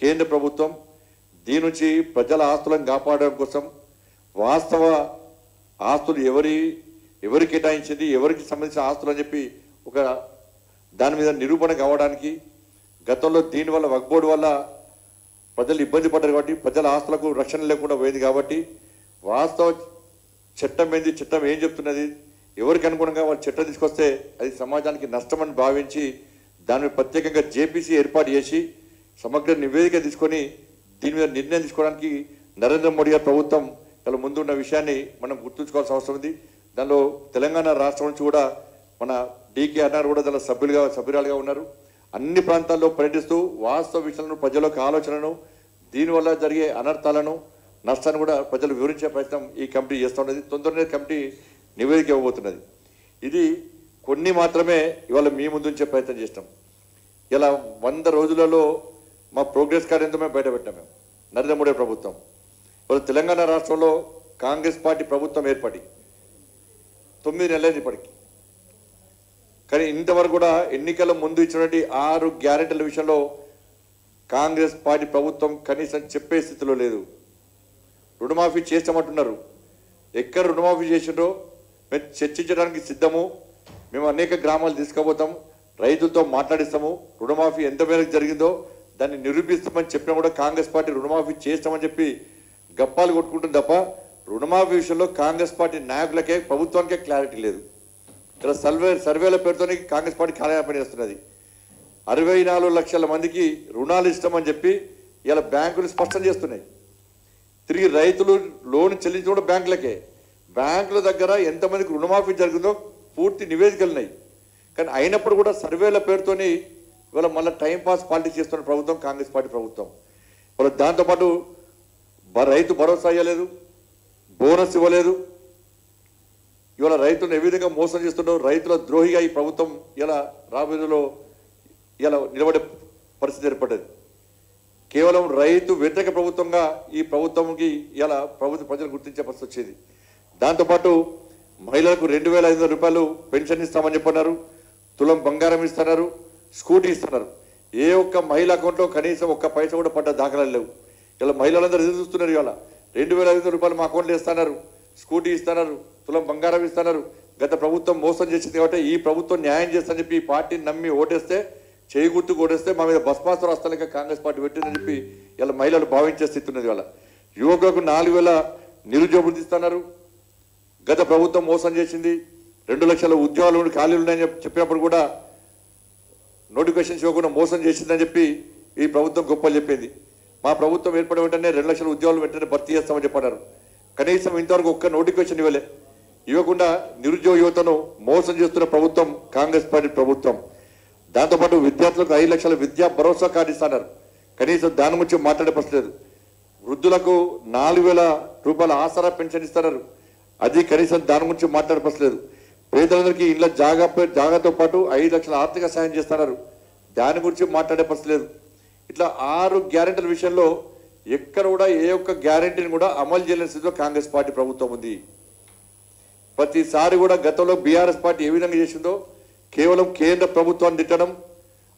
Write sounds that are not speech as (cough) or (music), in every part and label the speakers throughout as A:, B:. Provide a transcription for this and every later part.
A: కేంద్ర ప్రభుత్వం దీని నుంచి ప్రజల ఆస్తులను కాపాడడం కోసం వాస్తవ ఆస్తులు ఎవరి ఎవరు కేటాయించింది ఎవరికి సంబంధించిన ఆస్తులు అని చెప్పి ఒక దాని మీద నిరూపణ కావడానికి గతంలో దీనివల్ల వక్బోర్డు వల్ల ప్రజలు ఇబ్బంది పడ్డారు కాబట్టి ప్రజల ఆస్తులకు రక్షణ లేకుండా పోయింది కాబట్టి వాస్తవ చట్టం ఏంది చట్టం ఏం చెప్తున్నది ఎవరికి అనుగుణంగా వాళ్ళు చట్టం తీసుకొస్తే అది సమాజానికి నష్టమని భావించి దాన్ని ప్రత్యేకంగా జేపీసీ ఏర్పాటు చేసి సమగ్ర నివేదిక తీసుకొని దీని మీద నిర్ణయం తీసుకోవడానికి నరేంద్ర మోడీ గారి ప్రభుత్వం ఇలా ముందున్న విషయాన్ని మనం గుర్తుంచుకోవాల్సిన అవసరం ఉంది. దానిలో తెలంగాణ రాష్ట్రం నుంచి కూడా మన డీకే అన్నారు కూడా దానిలో సభ్యులుగా సభ్యురాలుగా ఉన్నారు. అన్ని ప్రాంతాల్లో పర్యటిస్తూ వాస్తవ విషయాలను ప్రజలకు ఆలోచనను దీనివల్ల జరిగే అనర్థాలను నష్టాన్ని కూడా ప్రజలు వివరించే ప్రయత్నం ఈ కమిటీ చేస్తున్నది. తొందరనే కమిటీ నివేదిక ఇవ్వబోతున్నది. ఇది కొన్ని మాత్రమే ఇవాళ మీ ముందుంచే ప్రయత్నం చేస్తాం ఇలా వంద రోజులలో మా ప్రోగ్రెస్ కార్డ్ ఎంతో మేము బయటపెట్టాం మేము. నరేంద్ర మోడీ ప్రభుత్వం. ఇప్పుడు తెలంగాణ రాష్ట్రంలో కాంగ్రెస్ పార్టీ ప్రభుత్వం ఏర్పడి తొమ్మిది నెలలేదు ఇప్పటికి. కానీ ఇంతవరకు కూడా ఎన్నికల ముందు ఇచ్చినటువంటి ఆరు గ్యారెంటీల విషయంలో కాంగ్రెస్ పార్టీ ప్రభుత్వం కనీసం చెప్పే స్థితిలో లేదు. రుణమాఫీ చేస్తామంటున్నారు. ఎక్కడ రుణమాఫీ చేసిండ్రో మేము చర్చించడానికి సిద్ధము. మేము అనేక గ్రామాలు తీసుకుపోతాం. రైతులతో మాట్లాడిస్తాము. రుణమాఫీ ఎంత మేరకు జరిగిందో దాన్ని నిరూపిస్తామని చెప్పినా కూడా కాంగ్రెస్ పార్టీ రుణమాఫీ చేస్తామని చెప్పి గప్పాలు కొట్టుకుంటుంది తప్ప రుణమాఫీ విషయంలో కాంగ్రెస్ పార్టీ నాయకులకే ప్రభుత్వానికే క్లారిటీ లేదు. ఇలా సర్వే సర్వేల పేరుతోనే కాంగ్రెస్ పార్టీ కాలయాపన చేస్తున్నది అరవై నాలుగు లక్షల మందికి రుణాలు ఇస్తామని చెప్పి ఇలా బ్యాంకులు స్పష్టం చేస్తున్నాయి. తిరిగి రైతులు లోన్ చెల్లించడం కూడా బ్యాంకులకే. బ్యాంకుల దగ్గర ఎంతమందికి రుణమాఫీ జరిగిందో పూర్తి నివేదికలు ఉన్నాయి కానీ అయినప్పుడు కూడా సర్వేల పేరుతోని ఇవాళ మళ్ళీ టైంపాస్ పాలిటిక్స్ చేస్తున్న ప్రభుత్వం కాంగ్రెస్ పార్టీ ప్రభుత్వం. ఇవాళ దాంతోపాటు రైతు భరోసా ఇవ్వలేదు బోనస్ ఇవ్వలేదు. ఇవాళ రైతులను ఏ విధంగా మోసం చేస్తుండో రైతుల ద్రోహిగా ఈ ప్రభుత్వం ఇలా రాబోయేలో ఇలా నిలబడే పరిస్థితి ఏర్పడ్డది. కేవలం రైతు వ్యతిరేక ప్రభుత్వంగా ఈ ప్రభుత్వంకి ఇలా ప్రభుత్వ ప్రజలు గుర్తించే పరిస్థితి వచ్చేది. దాంతోపాటు మహిళలకు రెండు వేల ఐదు వందల రూపాయలు పెన్షన్ ఇస్తామని చెప్పన్నారు తులం బంగారం ఇస్తున్నారు స్కూటీ ఇస్తున్నారు. ఏ ఒక్క మహిళ అకౌంట్లో కనీసం ఒక్క పైసా కూడా పడ్డ దాఖలాలు లేవు. ఇలా మహిళలందరూ ఎదురు చూస్తున్నారు ఇవాళ. రెండు వేల ఐదు రూపాయలు మా అకౌంట్లో ఇస్తున్నారు. స్కూటీ ఇస్తున్నారు తులం బంగారం ఇస్తున్నారు. గత ప్రభుత్వం మోసం చేసింది కాబట్టి ఈ ప్రభుత్వం న్యాయం చేస్తుందని చెప్పి ఈ పార్టీని నమ్మి ఓటేస్తే చేయి గుర్తు ఓటేస్తే మా మీద భస్మాసుర హస్తాలుగా కాంగ్రెస్ పార్టీ పెట్టిందని చెప్పి ఇలా మహిళలు భావించే స్థితి ఉన్నది వాళ్ళ యువకులకు నాలుగు వేల నిరుద్యోగులు ఇస్తున్నారు. గత ప్రభుత్వం మోసం చేసింది. రెండు లక్షల ఉద్యోగాలు ఖాళీలు ఉన్నాయని చెప్పి- చెప్పినప్పుడు కూడా నోటిఫికేషన్స్ ఇవ్వకుండా మోసం చేసిందని చెప్పి ఈ ప్రభుత్వం గొప్పలు చెప్పింది. మా ప్రభుత్వం ఏర్పడిన వెంటనే రెండు లక్షల ఉద్యోగాలు వెంటనే భర్తీ చేస్తామని చెప్పన్నారు. కనీసం ఇంతవరకు ఒక్క నోటిఫికేషన్ ఇవ్వలే. ఇవ్వకుండా నిరుద్యోగ యువతను మోసం చేస్తున్న ప్రభుత్వం కాంగ్రెస్ పార్టీ ప్రభుత్వం. దాంతోపాటు విద్యార్థులకు ఐదు లక్షల విద్యా భరోసా కార్డు ఇస్తున్నారు. కనీసం దాని గురించి మాట్లాడే ప్రశ్న లేదు. వృద్ధులకు నాలుగు వేల రూపాయల ఆసరా పెన్షన్ ఇస్తున్నారు. అది కనీసం దాని గురించి మాట్లాడే ప్రశ్న లేదు. పేదలందరికీ ఇళ్ళ జాగా జాగాతో పాటు ఐదు లక్షల ఆర్థిక సాయం చేస్తున్నారు దాని గురించి మాట్లాడే పరిస్థితి లేదు. ఇట్లా ఆరు గ్యారెంటీల విషయంలో ఎక్కడ కూడా ఏ ఒక్క గ్యారెంటీని కూడా అమలు చేయలేని స్థితిలో కాంగ్రెస్ పార్టీ ప్రభుత్వం ఉంది. ప్రతిసారి కూడా గతంలో బీఆర్ఎస్ పార్టీ ఏ విధంగా చేసిందో కేవలం కేంద్ర ప్రభుత్వాన్ని తిట్టడం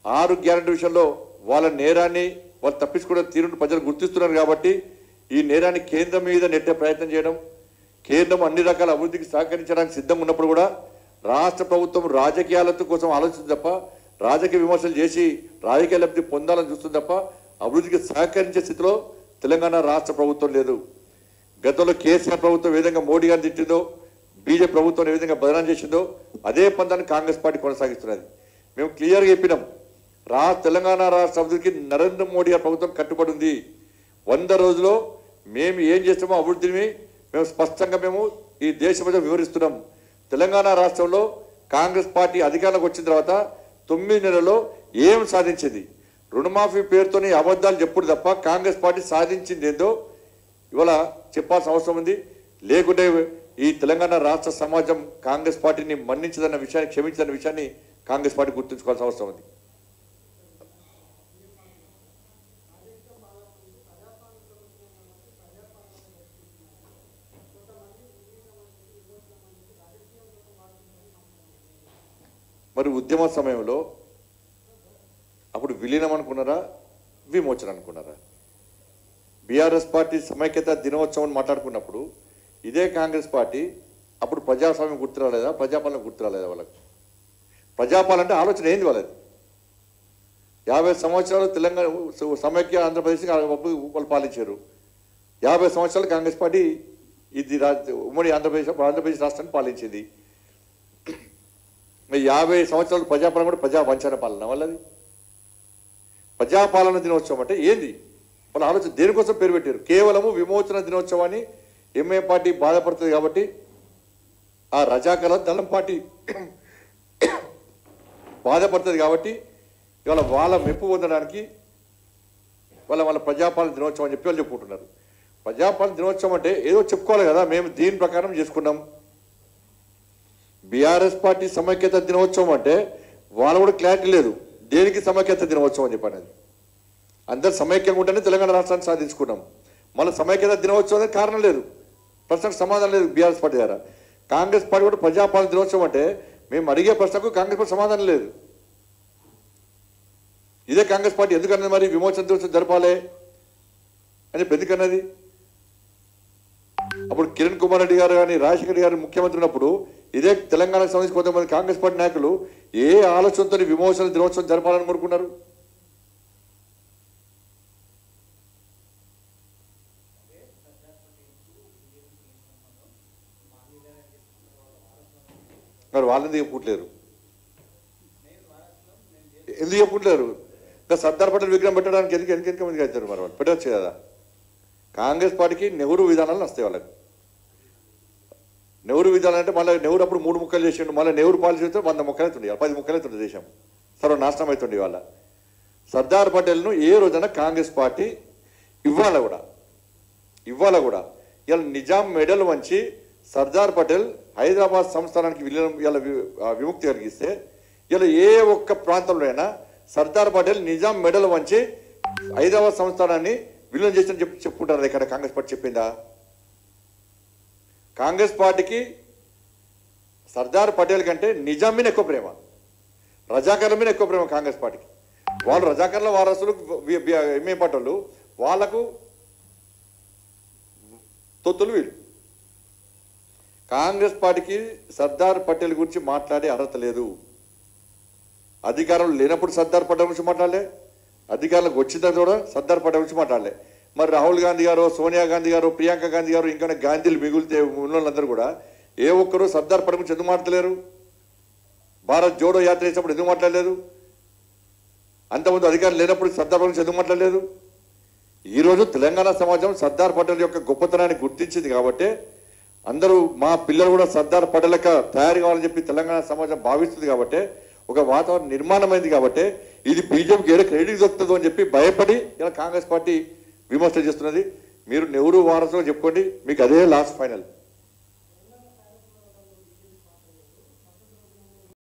A: ఆరు గ్యారెంటీ విషయంలో వాళ్ళ నేరాన్ని వాళ్ళు తప్పించుకునే తీరును ప్రజలు గుర్తిస్తున్నారు కాబట్టి ఈ నేరాన్ని కేంద్రం మీద నెట్టే ప్రయత్నం చేయడం కేంద్రం అన్ని రకాల అభివృద్ధికి సహకరించడానికి సిద్ధంగా ఉన్నప్పుడు కూడా రాష్ట్ర ప్రభుత్వం రాజకీయాలతో కోసం ఆలోచిస్తుంది తప్ప రాజకీయ విమర్శలు చేసి రాజకీయ లబ్ధి పొందాలని చూస్తుంది తప్ప అభివృద్ధికి సహకరించే స్థితిలో తెలంగాణ రాష్ట్ర ప్రభుత్వం లేదు. గతంలో కేసీఆర్ ప్రభుత్వం ఏ విధంగా మోడీ గారిని తిట్టిందో బీజేపీ ప్రభుత్వం ఏ విధంగా బదనాలు చేసిందో అదే పందాన్ని కాంగ్రెస్ పార్టీ కొనసాగిస్తున్నది. మేము క్లియర్గా చెప్పినాం. రా తెలంగాణ రాష్ట్ర అభివృద్ధికి నరేంద్ర మోడీ గారి ప్రభుత్వం కట్టుబడి ఉంది. వంద రోజుల్లో మేము ఏం చేస్తామో అభివృద్ధిని మేము స్పష్టంగా మేము ఈ దేశ ప్రజలు వివరిస్తున్నాం. తెలంగాణ రాష్ట్రంలో కాంగ్రెస్ పార్టీ అధికారంలోకి వచ్చిన తర్వాత తొమ్మిది నెలలో ఏం సాధించింది? రుణమాఫీ పేరుతోని అబద్ధాలు చెప్పుడు తప్ప కాంగ్రెస్ పార్టీ సాధించింది ఏందో ఇవాళ చెప్పాల్సిన అవసరం ఉంది. లేకుంటే ఈ తెలంగాణ రాష్ట్ర సమాజం కాంగ్రెస్ పార్టీని మన్నించదన్న విషయాన్ని క్షమించదన్న విషయాన్ని కాంగ్రెస్ పార్టీ గుర్తుంచుకోవాల్సిన అవసరం ఉంది. మరి ఉద్యమ సమయంలో అప్పుడు విలీనం అనుకున్నారా విమోచన అనుకున్నారా బీఆర్ఎస్ పార్టీ సమైక్యత దినోత్సవం అని మాట్లాడుకున్నప్పుడు ఇదే కాంగ్రెస్ పార్టీ అప్పుడు ప్రజాస్వామ్యం గుర్తురాలేదా? ప్రజాపాలన గుర్తురాలేదా వాళ్ళకి? ప్రజాపాలన అంటే ఆలోచన ఏంది వాళ్ళది? యాభై సంవత్సరాలు తెలంగాణ సమైక్య ఆంధ్రప్రదేశ్ వాళ్ళు పాలించారు. యాభై సంవత్సరాలు కాంగ్రెస్ పార్టీ ఇది రాజ్య ఉమ్మడి ఆంధ్రప్రదేశ్ ఆంధ్రప్రదేశ్ రాష్ట్రాన్ని పాలించింది. మరి యాభై సంవత్సరాలు ప్రజాపాలన కూడా ప్రజా వంచన పాలన వాళ్ళది. ప్రజాపాలన దినోత్సవం అంటే ఏంది? వాళ్ళ ఆలోచన దేనికోసం పేరు పెట్టారు? కేవలము విమోచన దినోత్సవాన్ని ఎంఏ పార్టీ బాధపడుతుంది కాబట్టి ఆ రజాకల దళం పార్టీ (coughs) బాధపడుతుంది కాబట్టి ఇవాళ వాళ్ళ మెప్పు పొందడానికి వాళ్ళ వాళ్ళ ప్రజాపాలన దినోత్సవం అని చెప్పి వాళ్ళు చెప్పుకుంటున్నారు. ప్రజాపాలన దినోత్సవం అంటే ఏదో చెప్పుకోవాలి కదా మేము దీని ప్రకారం చేసుకున్నాం. బీఆర్ఎస్ పార్టీ సమైక్యత దినోత్సవం అంటే వాళ్ళు కూడా క్లారిటీ లేదు. దేనికి సమైక్యత దినోత్సవం అని చెప్పాను అందరు సమైక్యంగా ఉంటేనే తెలంగాణ రాష్ట్రాన్ని సాధించుకున్నాం. మళ్ళీ సమైక్యత దినోత్సవం అనేది కారణం లేదు. ప్రశ్నకు సమాధానం లేదు బీఆర్ఎస్ పార్టీ ద్వారా. కాంగ్రెస్ పార్టీ కూడా ప్రజాపాలన దినోత్సవం అంటే మేము అడిగే ప్రశ్నకు కాంగ్రెస్ పార్టీ సమాధానం లేదు. ఇదే కాంగ్రెస్ పార్టీ ఎందుకన్నది మరి? విమోచన దినోత్సవం జరపాలి అని ఎందుకన్నది అప్పుడు కిరణ్ కుమార్ రెడ్డి గారు కానీ రాజశేఖర్ గారు ముఖ్యమంత్రి ఉన్నప్పుడు ఇదే తెలంగాణకు సంబంధించి కొంతమంది కాంగ్రెస్ పార్టీ నాయకులు ఏ ఆలోచనతో విమోచన దినోత్సవం జరపాలని కోరుకున్నారు మరి వాళ్ళని చెప్పుకుంటలేరు? ఎందుకు చెప్పుకుంటలేరు? సర్దార్ పటేల్ విగ్రహం పెట్టడానికి ఎందుకు ఎందుకు ఎందుకు మంది అవుతారు మరి వాళ్ళు? పెట్టవచ్చు కదా? కాంగ్రెస్ పార్టీకి నెహ్రూ విధానాలు నస్తాయి వాళ్ళకి. నెహ్రూ విధానం అంటే మళ్ళీ నెహ్రూ అప్పుడు మూడు ముక్కలు చేసిండు. మళ్ళీ నెహ్రూ పాలసీ అయితే వంద ముక్కలు అవుతుండే పది ముక్కలు అవుతుండే దేశం. సర్వనాశనం అవుతుండే వాళ్ళ సర్దార్ పటేల్ను ఏ రోజైనా కాంగ్రెస్ పార్టీ ఇవ్వాల కూడా. ఇవ్వాల కూడా. ఇలా నిజాం మెడల్ వంచి సర్దార్ పటేల్ హైదరాబాద్ సంస్థానానికి విలీనం ఇలా విముక్తి కలిగిస్తే ఇలా ఏ ఒక్క ప్రాంతంలోనైనా సర్దార్ పటేల్ నిజాం మెడల్ వంచి హైదరాబాద్ సంస్థానాన్ని విలీనం చేసిన చెప్పి చెప్పుకుంటారు ఇక్కడ కాంగ్రెస్ పార్టీ చెప్పిందా? కాంగ్రెస్ పార్టీకి సర్దార్ పటేల్ కంటే నిజాం మీద ఎక్కువ ప్రేమ. రజాకర్ల మీద ఎక్కువ ప్రేమ కాంగ్రెస్ పార్టీకి. వాళ్ళు రజాకర్ల వారసులు ఎంఏ పట్టలు వాళ్ళకు తొత్తులు వీళ్ళు. కాంగ్రెస్ పార్టీకి సర్దార్ పటేల్ గురించి మాట్లాడే అర్హత లేదు. అధికారంలో లేనప్పుడు సర్దార్ పటేల్ గురించి మాట్లాడలే. అధికారంలోకి వచ్చిన కూడా సర్దార్ పటేల్ గురించి మాట్లాడలే. మరి రాహుల్ గాంధీ గారు సోనియా గాంధీ గారు ప్రియాంక గాంధీ గారు ఇంకా గాంధీలు మిగులితే ఉన్నోళ్ళందరూ కూడా ఏ ఒక్కరు సర్దార్ పటేల్ గురించి ఎందుకు మాట్లాడలేరు? భారత్ జోడో యాత్ర చేసినప్పుడు ఎందుకు మాట్లాడలేదు? అంతకుముందు అధికారం లేనప్పుడు సర్దార్ పటేల్ గురించి ఎందుకు మాట్లాడలేదు? ఈరోజు తెలంగాణ సమాజం సర్దార్ పటేల్ యొక్క గొప్పతనాన్ని గుర్తించింది కాబట్టి అందరూ మా పిల్లలు కూడా సర్దార్ పటేలక తయారు కావాలని చెప్పి తెలంగాణ సమాజం భావిస్తుంది కాబట్టి ఒక వాతావరణం నిర్మాణమైంది కాబట్టి ఇది బీజేపీకి ఏదో క్రెడిట్ దొరుకుతుందో అని చెప్పి భయపడి ఇలా కాంగ్రెస్ పార్టీ విమర్శ చేస్తున్నది. మీరు నెహ్రూ వారసులు చెప్పుకోండి. మీకు అదే లాస్ట్ ఫైనల్